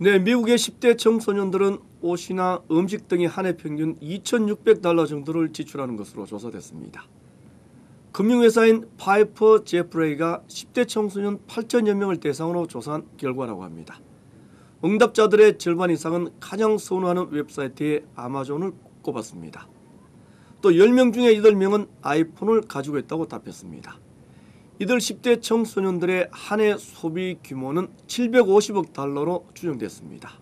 네, 미국의 10대 청소년들은 옷이나 음식 등이 한해 평균 2,600달러 정도를 지출하는 것으로 조사됐습니다. 금융회사인 파이퍼 제프레이가 10대 청소년 8천여 명을 대상으로 조사한 결과라고 합니다. 응답자들의 절반 이상은 가장 선호하는 웹사이트에 아마존을 꼽았습니다. 또 10명 중에 8명은 아이폰을 가지고 있다고 답했습니다. 이들 10대 청소년들의 한 해 소비 규모는 750억 달러로 추정됐습니다.